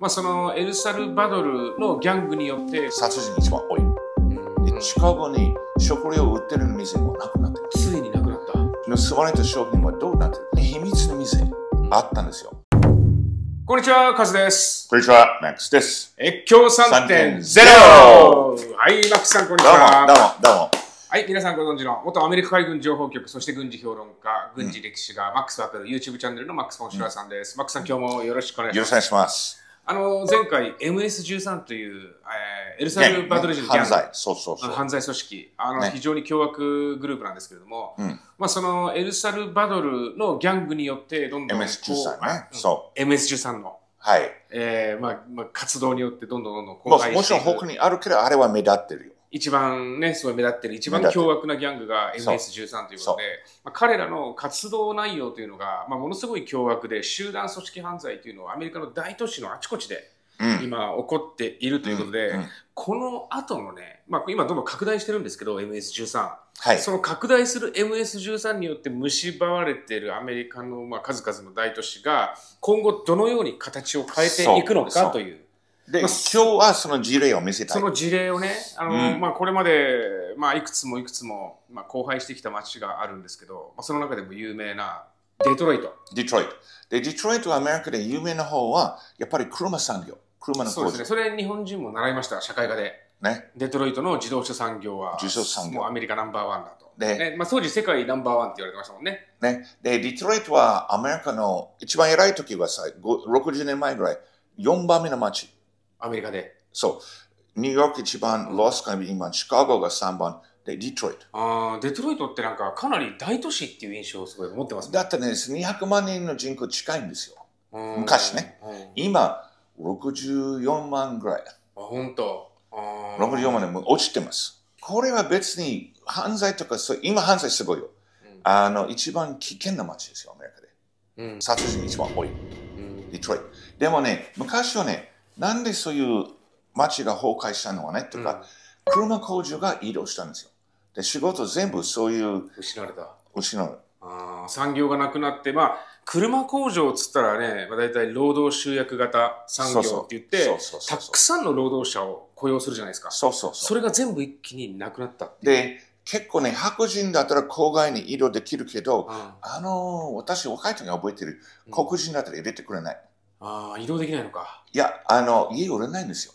まあ、そのエルサルバドルのギャングによって、殺人一番多い。で、シカゴに食料を売ってる店もなくなってる。ついになくなった。盗まれた商品はどうなってる？秘密の店あったんですよ。こんにちは、カズです。こんにちは、マックスです。越境 3.0! 3.0はい、マックスさん、こんにちどうも、は。どうも、どうも。はい、皆さんご存知の元アメリカ海軍情報局、そして軍事評論家、軍事歴史家、マックスワペル YouTube チャンネルのマックス・フォン・シュラーさんです。マックスさん、今日もよろしくお願いします。よろしくお願いします。あの、前回 MS13 という、えーエルサルバドル人のギャング犯罪。そうそうそう。犯罪組織あの、ね非常に凶悪グループなんですけれども、うんまあ、そのエルサルバドルのギャングによってどんどんこう MS13 ね。うんそ MS13 の、う。はい。えーまあまあ、活動によってどんどんどんどんも荒廃もちろんしていく他にあるけど、あれは目立ってるよ。一番ねすごい目立ってる一番凶悪なギャングが MS13 ということで、まあ、彼らの活動内容というのが、まあ、ものすごい凶悪で集団組織犯罪というのはアメリカの大都市のあちこちでうん。今起こっているということで、うん。うん。この後のね、まあ、今どんどん拡大してるんですけど MS13 はい。その拡大する MS13 によって蝕まれているアメリカのまあ数々の大都市が今後どのように形を変えていくのかというで、まあ今日はその事例を見せたい。その事例をねあの、うんまあ、これまで、まあ、いくつもいくつも、まあ、荒廃してきた街があるんですけど、まあ、その中でも有名なデトロイトデトロイト。で、デトロイトはアメリカで有名な方は、やっぱり車産業。車の工場そうですね。それ日本人も習いました社会科でね。デトロイトの自動車産業は自動車産業もうアメリカナンバーワンだと、でねまあ、当時世界ナンバーワンって言われてましたもんねね。で、デトロイトはアメリカの一番偉い時はさ、ご60年前ぐらい、4番目の街。アメリカでそう。ニューヨーク一番、ロスが2番、シカゴが3番、で、デトロイト。あーデトロイトってなんかかなり大都市っていう印象をすごい持ってますねだってね、200万人の人口近いんですよ。うん昔ね今、64万ぐらい。本当あー64万人も落ちてます。これは別に犯罪とかそう、今犯罪すごいよ。うんあの、一番危険な街ですよ、アメリカで。うん殺人一番多い。うんデトロイト。でもね、昔はね、なんでそういう街が崩壊したのはね、とか、車工場が移動したんですよ。で、仕事全部そういう失われた失う。あー産業がなくなってまあ車工場っつったらね、まあ、大体労働集約型産業って言ってたくさんの労働者を雇用するじゃないですかそうそうそそれが全部一気になくなったう。で、結構ね、白人だったら郊外に移動できるけど、ああのー私若い時に覚えてる、黒人だったら入れてくれない。あー移動できないのか、いや、あの、家売れないんですよ。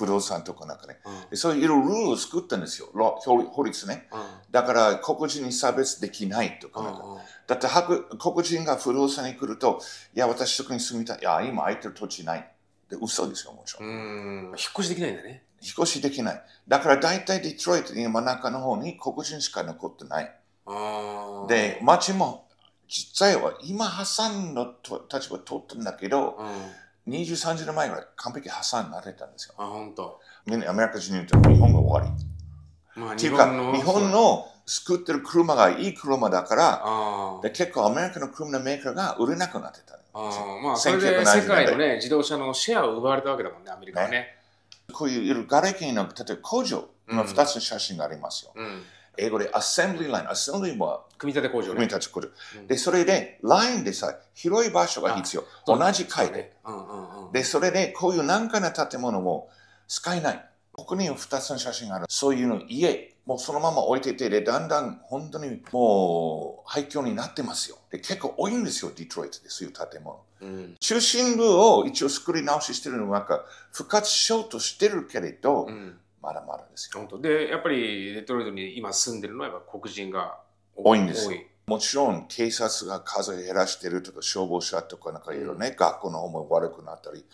不動産とかなんかね。うんでそういういろいろルールを作ったんですよ。ろ法法律ね。だから黒人に差別できないとかなんか。だって白黒人が不動産に来ると、いや、私そこに住みたい。いや、今空いてる土地ない。で、嘘ですよ、もちろん。うんうん引っ越しできないんだね引っ越しできない。だから大体デトロイトの真ん中の方に黒人しか残ってない。で、街も実際は今破産のと立場を取ったんだけど、うん23時の前ぐらい完璧破産になれたんですよ。あ本当みんなアメリカ人に言うと日本が終わり。まあっていうか、日本の作ってる車がいい車だから、で結構アメリカの車のメーカーが売れなくなってた。あーまあそれで1970世界のね自動車のシェアを奪われたわけだもんねアメリカはねこういう瓦礫の、例えば工場の2つの写真がありますよ。うん英語で assembly line。assembly は組み立て工場ね組み立て工場。うんで、それで、ラインでさ、広い場所が必要。同じ階で。で、それで、こういう難解な建物も使えない。ここに2つの写真がある。そういうの、家、もうそのまま置いてて、で、だんだん本当にもう廃墟になってますよ。で、結構多いんですよ、デトロイトで、そういう建物。うん中心部を一応作り直ししてるのなんか、復活しようとしてるけれど、うんまだまだですよ。本当でやっぱりデトロイトに今住んでるのはやっぱ黒人が多いんですよもちろん警察が数を減らしてるとか消防車とかなんかいろいろね、学校の方も悪くなったり。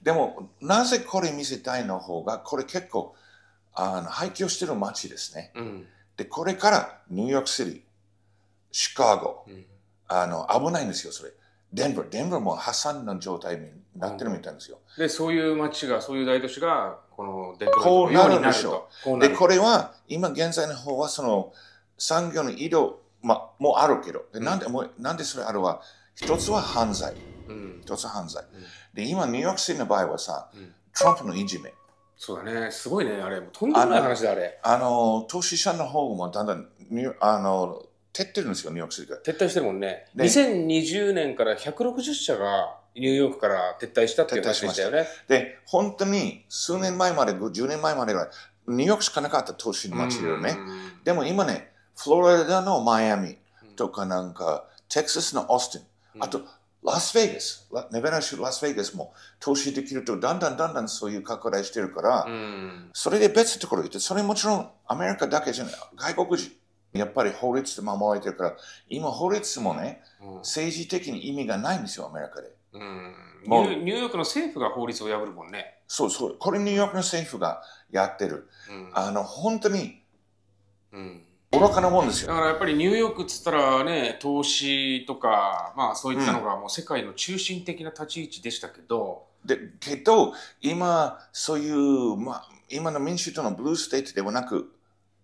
でも、なぜこれ見せたいの方が、これ結構、あの廃墟してる街ですね。うんうんで、これからニューヨークシティ、シカゴ、うんあの危ないんですよ、それ。デンバー、デンバーも破産の状態になってるみたいですよ。でそういう街がそういう大都市がこのデトロイこうなるでしょ。うなで、るこれは、今現在の方は、その、産業の移動、ま、もあるけど、でなんで、もうなんでそれあるは、一つは犯罪。うん。一つは犯罪。うん。で、今、ニューヨークシティの場合はさ、うん。トランプのいじめ。そうだね。すごいねあれ。とんでもない話だあれ。あの、投資者の方もだんだんあの、撤ってるんですよ、ニューヨークシティが。撤退してるもんね。ね。2020年から160社がニューヨークから撤退したっていう話でしたよね。で、本当に数年前まで、10年前までは、ニューヨークしかなかった都市の街だよね。でも今ね、フロリダのマイアミとかなんか、テキサスのオースティン、あと、ラスベガス、ネベラ州ラスベガスも投資できると、だんだんだんだんそういう拡大してるから、それで別のところ行って、それもちろんアメリカだけじゃない、外国人。やっぱり法律で守られてるから、今法律もね、政治的に意味がないんですよ、アメリカで。うんニューヨークの政府が法律を破るもんね。そうそう。これニューヨークの政府がやってる。うん、あの、本当に、うん、愚かなもんですよ。だからやっぱりニューヨークっつったらね、投資とか、まあそういったのがもう世界の中心的な立ち位置でしたけど。で、けど、今、そういう、まあ、今の民主党のブルーステートではなく、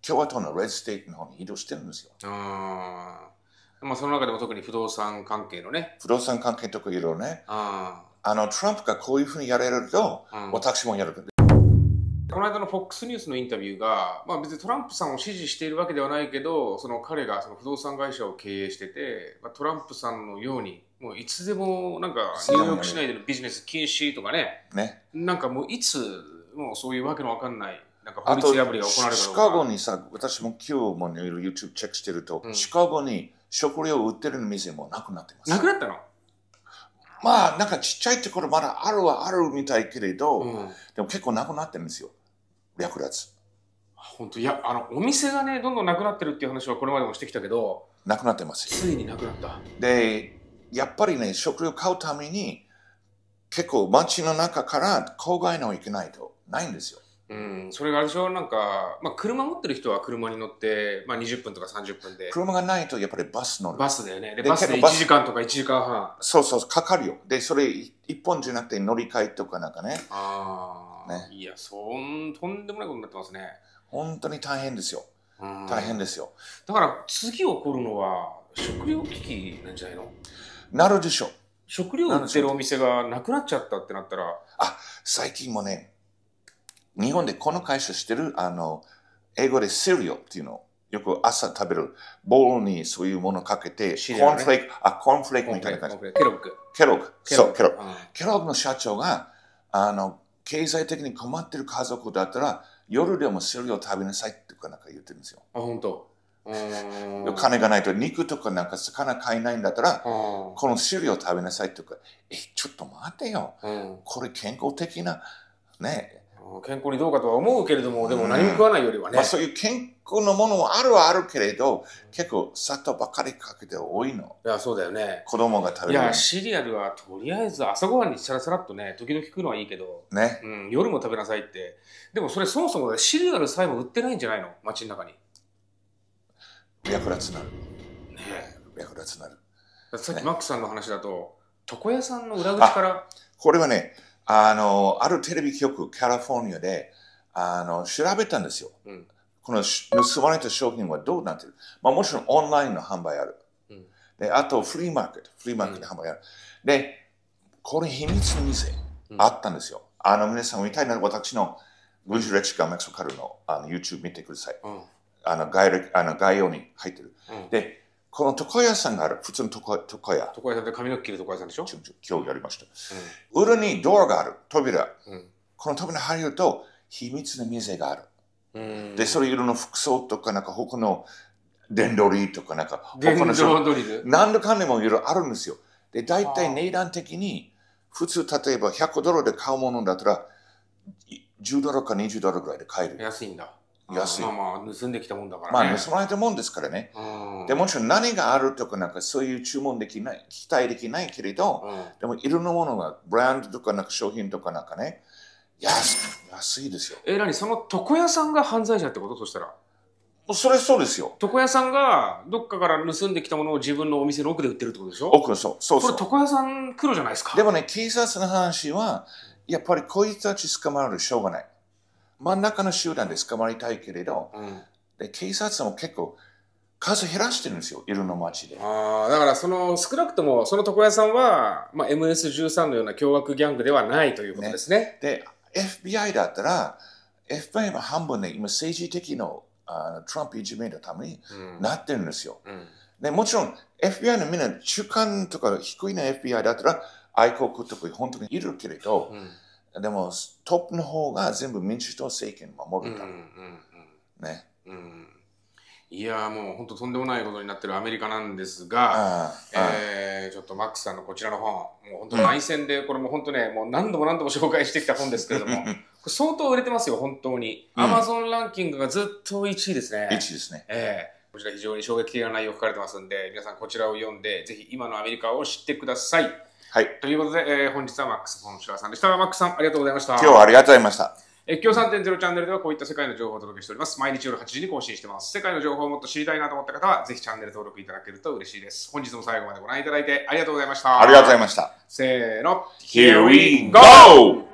共和党のレッドステートの方に移動してるんですよ。あまあ、その中でも特に不動産関係のね。不動産関係とかいろいろね。ああの、トランプがこういうふうにやれると、私もやる。この間の FOX ニュースのインタビューが、まあ、別にトランプさんを支持しているわけではないけど、その彼がその不動産会社を経営してて、まあ、トランプさんのように、もういつでもなんかニューヨーク市内でのビジネス禁止とかね、ねなんかもういつ、もうそういうわけのわかんない。なんか法律破りが行われるシカゴにさ、私も今日もいろいろ YouTube チェックしてると、うん、シカゴに食料を売ってる店もなくなってます。なくなったのまあ、なんかちっちゃいところまだあるはあるみたいけれど、うん、でも結構なくなってるんですよ。略奪。本当いや、あの、お店がね、どんどんなくなってるっていう話はこれまでもしてきたけど、なくなってますついになくなった。で、やっぱりね、食料買うために、結構街の中から郊外の行けないとないんですよ。うん、それがあれでしょ？なんか、まあ、車持ってる人は車に乗って、まあ、20分とか30分で。車がないとやっぱりバス乗る。バスだよね。で、バスで1時間とか1時間半。そうそう、かかるよ。で、それ一本じゃなくて乗り換えとかなんかね。ああ。ね。いや、そん、とんでもないことになってますね。本当に大変ですよ。大変ですよ。だから次起こるのは食料危機なんじゃないの？なるでしょう。食料売ってるお店がなくなっちゃったってなったら。あ、最近もね、日本でこの会社してる、あの、英語でシリオっていうのよく朝食べるボウルにそういうものをかけて、コーンフレーク、あ、コーンフレークみたいな感じ。ケロッグ。ケロッグ。そう、ケロッグ。ケロッグの社長が、あの、経済的に困ってる家族だったら、夜でもシリオ食べなさいってかなんか言ってるんですよ。あ、本当。金がないと肉とかなんか魚買えないんだったら、このシリオ食べなさいとか、え、ちょっと待ってよ。これ健康的な、ね、健康にどうかとは思うけれども、でも何も食わないよりはね。まあ、そういう健康のものもあるはあるけれど、結構砂糖ばかりかけて多いの。いや、そうだよね。子供が食べる。いや、シリアルはとりあえず朝ごはんにさらさらっとね、時々食うのはいいけど、ね。うん、夜も食べなさいって。でもそれそもそもシリアルさえも売ってないんじゃないの？街の中に。略奪なる。ね略奪なる。さっきマックさんの話だと、床屋さんの裏口から。これはね、あの、あるテレビ局、カリフォルニアで、あの、調べたんですよ。うん、この盗まれた商品はどうなってる？まあもちろんオンラインの販売ある。うん、で、あとフリーマーケット、フリーマーケットで販売ある。うん、で、これ秘密の店、あったんですよ。あの、皆さん見たいなら私の軍事歴史がメクソカルのあの YouTube 見てください。あの概あの概要に入ってる。で、この床屋さんがある。普通の床床屋。床屋さんって髪の毛切る床屋さんでしょ？今日やりました。うん、裏にドアがある。扉。うん、この扉入ると秘密の店がある。うん、で、それ色の服装とか、なんか他の電ドリとか、なんか他の何度かんでもいろいろあるんですよ。で、大体値段的に、普通例えば100ドルで買うものだったら、10ドルか20ドルぐらいで買える。安いんだ。安い。まあまあ、盗んできたもんだからね。まあ、盗まれたもんですからね。でもちろん何があるとか、なんかそういう注文できない、期待できないけれど、でもいろんなものが、ブランドとかなんか商品とかなんかね、安安いですよ。え、何その床屋さんが犯罪者ってことそしたら？それそうですよ。床屋さんがどっかから盗んできたものを自分のお店の奥で売ってるってことでしょ？奥そう。そうそう。これ床屋さん黒じゃないですか。でもね、警察の話は、やっぱりこいつたち捕まるしょうがない。真ん中の集団で捕まりたいけれど、うん、で警察も結構数減らしてるんですよ、いろんな街で。ああ、だからその少なくともその床屋さんは、まあ、MS13 のような凶悪ギャングではないということですね。ねで、FBI だったら、FBI も半分で今政治的のあトランプいじめのためになってるんですよ。うんうん、でもちろん FBI のみんな中間とか低いな FBI だったら愛国とか本当にいるけれど、うんでもトップの方が全部民主党政権を守るから、うんうんね。うんうんいやーもう本当とんでもないことになってるアメリカなんですが、えーちょっとマックスさんのこちらの本、もう本当内戦で、これも本当ね、もう何度も何度も紹介してきた本ですけれども、相当売れてますよ、本当に。うんアマゾンランキングがずっと1位ですね。1ですね。ええこちら非常に衝撃的な内容書かれてますんで、皆さんこちらを読んで、ぜひ今のアメリカを知ってください。はい。ということで、えー本日はマックス・フォンシュラーさんでした。マックスさん、ありがとうございました。今日はありがとうございました。越境3.0チャンネルではこういった世界の情報をお届けしております。毎日夜8時に更新してます。世界の情報をもっと知りたいなと思った方は、ぜひチャンネル登録いただけると嬉しいです。本日も最後までご覧いただいてありがとうございました。ありがとうございました。せーの。Here we go!